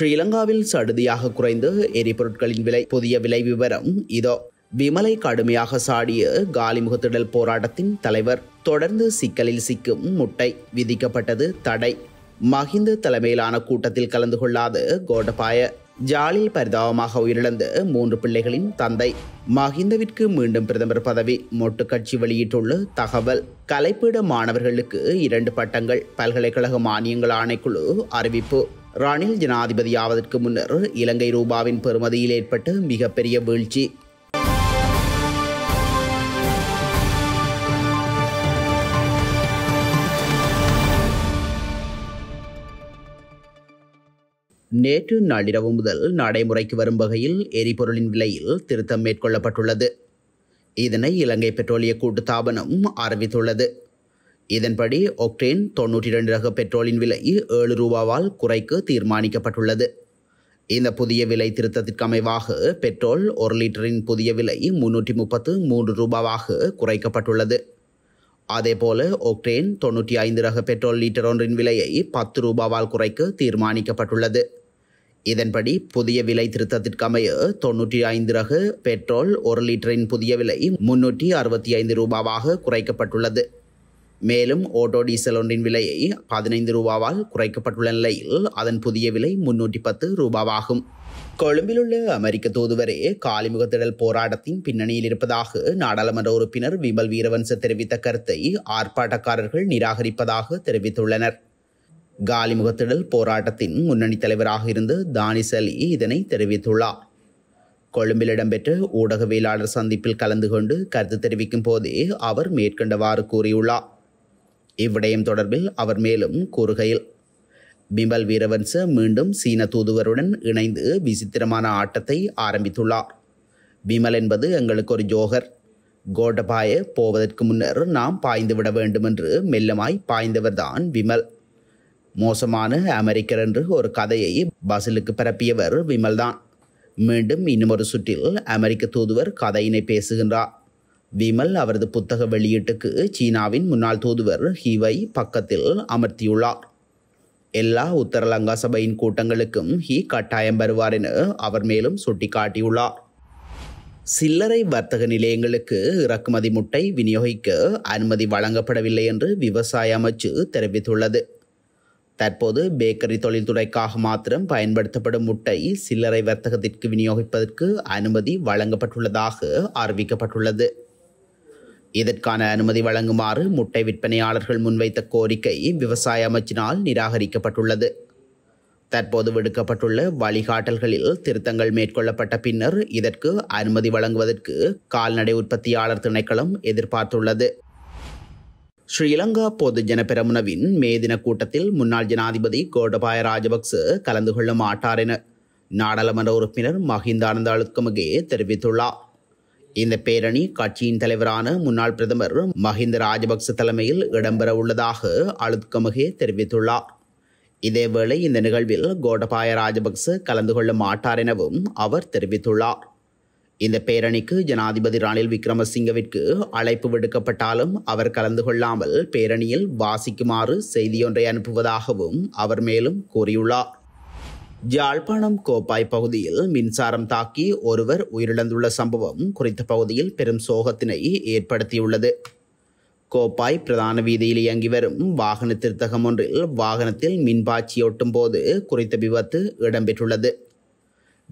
ஸ்ரீலங்காவில் சடுதியாக குறைந்து எரிபொருட்களின் விலை புதிய விலை விவரம் இதோ. விமலை கடுமையாக சாடிய காலிமுகத்திடல் போராட்டத்தின் தலைவர். தொடர்ந்து சிக்கலில் சிக்கும் முட்டை விதிக்கப்பட்டது தடை. மஹிந்த தலைமையிலான கூட்டத்தில் கலந்து கொள்ளாத கோடபாய ஜாலில் பரிதாபமாக உயிரிழந்த மூன்று பிள்ளைகளின் தந்தை. மஹிந்தவிற்கு மீண்டும் பிரதமர் பதவி மொட்டு கட்சி வெளியிட்டுள்ள தகவல். கலைப்பீட மாணவர்களுக்கு இரண்டு பட்டங்கள் பல்கலைக்கழக மானியங்கள் ஆணைக்குழு அறிவிப்பு. ரணில் ஜனாதிபதியாவதற்கு முன்னர் இலங்கை ரூபாவின் பெறுமதியில் ஏற்பட்ட மிகப்பெரிய வீழ்ச்சி. நேற்று நள்ளிரவு முதல் நடைமுறைக்கு வரும் வகையில் எரிபொருளின் விலையில் திருத்தம் மேற்கொள்ளப்பட்டுள்ளது. இதனை இலங்கை பெட்ரோலிய கூட்டுத்தாபனம் அறிவித்துள்ளது. இதன்படி ஒக்டேன் தொன்னூற்றி இரண்டு ரக பெட்ரோலின் விலை ஏழு ரூபாவால் குறைக்க தீர்மானிக்கப்பட்டுள்ளது. இந்த புதிய விலை திருத்தத்திற்கு அமைவாக பெட்ரோல் ஒரு லிட்டரின் புதிய விலை முன்னூற்றி முப்பத்து மூன்று ரூபாவாக குறைக்கப்பட்டுள்ளது. அதேபோல ஒக்டேன் தொன்னூற்றி ஐந்து ரக பெட்ரோல் லிட்டர் ஒன்றின் விலையை பத்து ரூபாவால் குறைக்க தீர்மானிக்கப்பட்டுள்ளது. இதன்படி புதிய விலை திருத்தத்திற்கு அமைய தொன்னூற்றி ஐந்து ரக பெட்ரோல் ஒரு லிட்டரின் புதிய விலை முன்னூற்றி அறுபத்தி ஐந்து ரூபாவாக குறைக்கப்பட்டுள்ளது. மேலும் ஓட்டோ டீசல் ஒன்றின் விலையை பதினைந்து ரூபாவால் குறைக்கப்பட்டுள்ள நிலையில் அதன் புதிய விலை முன்னூற்றி பத்து ரூபாவாகும். கொழும்பிலுள்ள அமெரிக்க தூதுவரே காலிமுகத்திடல் போராட்டத்தின் பின்னணியில் இருப்பதாக நாடாளுமன்ற உறுப்பினர் விமல் வீரவன்ச தெரிவித்த கருத்தை ஆர்ப்பாட்டக்காரர்கள் நிராகரிப்பதாக தெரிவித்துள்ளனர். காலிமுகத்திடல் போராட்டத்தின் முன்னணி தலைவராக இருந்த தானிஸ் அலி இதனை தெரிவித்துள்ளார். கொழும்பில் இடம்பெற்ற ஊடகவியலாளர் சந்திப்பில் கலந்து கொண்டு கருத்து தெரிவிக்கும் போதே அவர் மேற்கண்டவாறு கூறியுள்ளார். இவ்விடயம் தொடர்பில் அவர் மேலும் கூறுகையில் பிமல் வீரவன்ச மீண்டும் சீன தூதுவருடன் இணைந்து விசித்திரமான ஆட்டத்தை ஆரம்பித்துள்ளார். பிமல் என்பது எங்களுக்கு ஒரு ஜோகர். கோட்டபாய போவதற்கு முன்னர் நாம் பாய்ந்து விட வேண்டும் என்று மெல்லமாய் பாய்ந்தவர்தான் விமல். மோசமான அமெரிக்கர் என்று ஒரு கதையை பசிலுக்கு பரப்பியவர் விமல்தான் மீண்டும் இன்னும் ஒரு சுற்றில் அமெரிக்க தூதுவர் கதையினை பேசுகின்றார். விமல் அவரது புத்தக வெளியீட்டுக்கு சீனாவின் முன்னாள் தூதுவர் ஹீவை பக்கத்தில் அமர்த்தியுள்ளார். எல்லா உத்தரலங்கா சபையின் கூட்டங்களுக்கும் ஹி கட்டாயம் வருவார் என அவர் மேலும் சுட்டிக்காட்டியுள்ளார். சில்லறை வர்த்தக நிலையங்களுக்கு இறக்குமதி முட்டை விநியோகிக்க அனுமதி வழங்கப்படவில்லை என்று விவசாய அமைச்சு தெரிவித்துள்ளது. தற்போது பேக்கரி தொழில்துறைக்காக மாத்திரம் பயன்படுத்தப்படும் முட்டை சில்லறை வர்த்தகத்திற்கு விநியோகிப்பதற்கு அனுமதி வழங்கப்பட்டுள்ளதாக அறிவிக்கப்பட்டுள்ளது. இதற்கான அனுமதி வழங்குமாறு முட்டை விற்பனையாளர்கள் முன்வைத்த கோரிக்கை விவசாய அமைச்சினால் நிராகரிக்கப்பட்டுள்ளது. தற்போது விடுக்கப்பட்டுள்ள வழிகாட்டல்களில் திருத்தங்கள் மேற்கொள்ளப்பட்ட பின்னர் இதற்கு அனுமதி வழங்குவதற்கு கால்நடை உற்பத்தியாளர் திணைக்களம் எதிர்பார்த்துள்ளது. ஸ்ரீலங்கா பொதுஜன பெரமுனவின் மே தின கூட்டத்தில் முன்னாள் ஜனாதிபதி கோடபாய ராஜபக்ச கலந்து கொள்ள மாட்டார் என நாடாளுமன்ற உறுப்பினர் மஹிந்தானந்த அழுத்கமகே தெரிவித்துள்ளார். இந்த பேரணி கட்சியின் தலைவரான முன்னாள் பிரதமர் மஹிந்த ராஜபக்ச தலைமையில் இடம்பெற உள்ளதாக அழுத்கமகே தெரிவித்துள்ளார். இதேவேளை இந்த நிகழ்வில் கோடபாய ராஜபக்ச கலந்து கொள்ள மாட்டார் எனவும் அவர் தெரிவித்துள்ளார். இந்த பேரணிக்கு ஜனாதிபதி ரணில் விக்ரமசிங்கவிற்கு அழைப்பு விடுக்கப்பட்டாலும் அவர் கலந்து கொள்ளாமல் பேரணியில் வாசிக்குமாறு செய்தியொன்றை அனுப்புவதாகவும் அவர் மேலும் கூறியுள்ளார். யாழ்ப்பாணம் கோப்பாய் பகுதியில் மின்சாரம் தாக்கி ஒருவர் உயிரிழந்துள்ள சம்பவம் குறித்த பகுதியில் பெரும் சோகத்தினை ஏற்படுத்தியுள்ளது. கோப்பாய் பிரதான வீதியில் இயங்கி வரும் வாகன திருத்தகம் ஒன்றில் வாகனத்தில் மின்பாய்ச்சியொட்டும் போது குறித்த விபத்து இடம்பெற்றுள்ளது.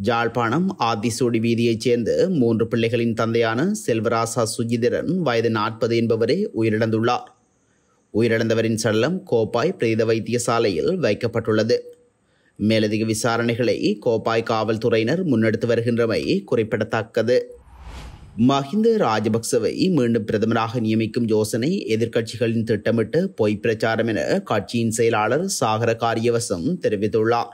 ஜாழ்ப்பாணம் ஆதிசூடி வீதியைச் சேர்ந்த மூன்று பிள்ளைகளின் தந்தையான செல்வராசா சுஜிதரன் வயது நாற்பது என்பவரே உயிரிழந்துள்ளார். உயிரிழந்தவரின் சடலம் கோப்பாய் பிரேத வைத்தியசாலையில் வைக்கப்பட்டுள்ளது. மேலதிக விசாரணைகளை கோப்பாய் காவல்துறையினர் முன்னெடுத்து வருகின்றமை குறிப்பிடத்தக்கது. மஹிந்த ராஜபக்சவை மீண்டும் பிரதமராக நியமிக்கும் யோசனை எதிர்க்கட்சிகளின் திட்டமிட்டு பொய் பிரச்சாரம் என கட்சியின் செயலாளர் சாகர காரியவசம் தெரிவித்துள்ளார்.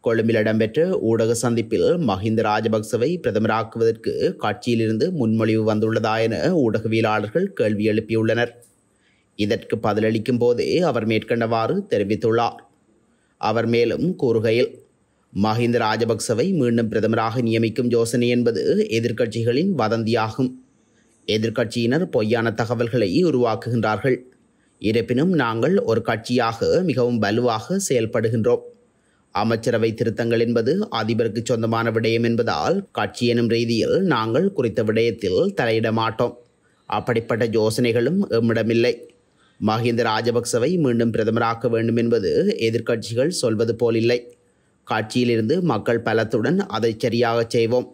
கொழும்பில் இடம்பெற்ற ஊடக சந்திப்பில் மஹிந்த ராஜபக்சவை பிரதமராக்குவதற்கு கட்சியிலிருந்து முன்மொழிவு வந்துள்ளதா என ஊடகவியலாளர்கள் கேள்வி எழுப்பியுள்ளனர். இதற்கு பதிலளிக்கும் போதே அவர் மேற்கண்டவாறு தெரிவித்துள்ளார். அவர் மேலும் கூறுகையில் மஹிந்த ராஜபக்சவை மீண்டும் பிரதமராக நியமிக்கும் யோசனை என்பது எதிர்க்கட்சிகளின் வதந்தியாகும். எதிர்க்கட்சியினர் பொய்யான தகவல்களை உருவாக்குகின்றார்கள். இருப்பினும் நாங்கள் ஒரு கட்சியாக மிகவும் வலுவாக செயல்படுகின்றோம். அமைச்சரவை திருத்தங்கள் என்பது அதிபருக்கு சொந்தமான விடயம் என்பதால் கட்சி எனும் ரீதியில் நாங்கள் குறித்த விடயத்தில் தலையிட மாட்டோம். அப்படிப்பட்ட யோசனைகளும் எம்மிடமில்லை. மஹிந்த ராஜபக்சவை மீண்டும் பிரதமராக்க வேண்டும் என்பது எதிர்க்கட்சிகள் சொல்வது போலில்லை. கட்சியிலிருந்து மக்கள் பலத்துடன் அதை சரியாக செய்வோம்.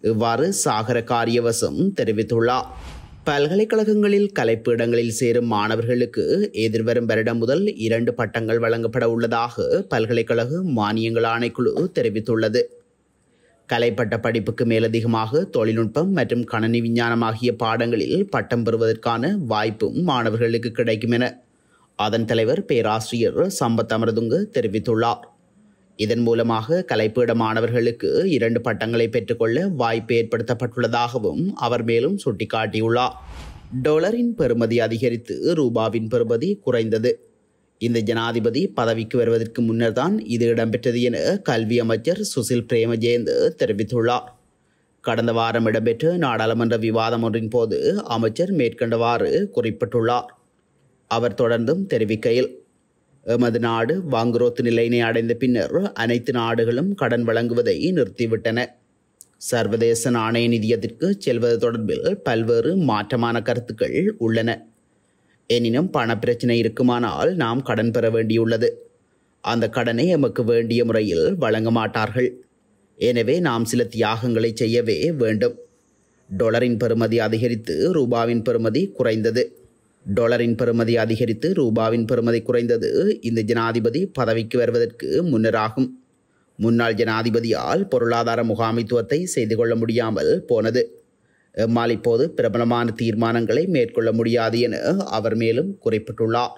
இவ்வாறு சாகர காரியவசம் தெரிவித்துள்ளார். பல்கலைக்கழகங்களில் கலைப்பீடங்களில் சேரும் மாணவர்களுக்கு எதிர்வரும் வருடம் முதல் இரண்டு பட்டங்கள் வழங்கப்பட உள்ளதாக பல்கலைக்கழக மானியங்கள் ஆணைக்குழு தெரிவித்துள்ளது. கலைப்பட்ட படிப்புக்கு மேலதிகமாக தொழில்நுட்பம் மற்றும் கணனி விஞ்ஞானம் ஆகிய பாடங்களில் பட்டம் பெறுவதற்கான வாய்ப்பும் மாணவர்களுக்கு கிடைக்கும் என அதன் தலைவர் பேராசிரியர் சம்பத் அமரதுங்கு தெரிவித்துள்ளார். இதன் மூலமாக கலைப்பீட மாணவர்களுக்கு இரண்டு பட்டங்களை பெற்றுக்கொள்ள வாய்ப்பு ஏற்படுத்தப்பட்டுள்ளதாகவும் அவர் மேலும் சுட்டிக்காட்டியுள்ளார். டொலரின் பெறுமதி அதிகரித்து ரூபாவின் பெறுமதி குறைந்தது. இந்த ஜனாதிபதி பதவிக்கு வருவதற்கு முன்னர் தான் இது இடம்பெற்றது என கல்வி அமைச்சர் சுசில் பிரேமஜெயந்த் தெரிவித்துள்ளார். கடந்த வாரம் இடம்பெற்ற நாடாளுமன்ற விவாதம் ஒன்றின் போது அமைச்சர் மேற்கண்டவாறு குறிப்பிட்டுள்ளார். அவர் தொடர்ந்தும் தெரிவிக்கையில் எமது நாடு வாங்குரோத்து நிலையினை அடைந்த பின்னர் அனைத்து நாடுகளும் கடன் வழங்குவதை நிறுத்திவிட்டன. சர்வதேச நாணய நிதியத்திற்கு செல்வது தொடர்பில் பல்வேறு மாற்றமான கருத்துக்கள் உள்ளன. எனினும் பணப்பிரச்சனை இருக்குமானால் நாம் கடன் பெற வேண்டியுள்ளது. அந்த கடனை எமக்கு வேண்டிய முறையில் வழங்க மாட்டார்கள். எனவே நாம் சில தியாகங்களை செய்யவே வேண்டும். டொலரின் பெறுமதி அதிகரித்து ரூபாவின் பெறுமதி குறைந்தது. டொலரின் பெறுமதி அதிகரித்து ரூபாவின் பெறுமதி குறைந்தது இந்த ஜனாதிபதி பதவிக்கு வருவதற்கு முன்னராகும். முன்னாள் ஜனாதிபதியால் பொருளாதார முகாமைத்துவத்தை செய்து கொள்ள முடியாமல் போனது. எம்மால் இப்போது பிரபலமான தீர்மானங்களை மேற்கொள்ள முடியாது என அவர் மேலும் குறிப்பிட்டுள்ளார்.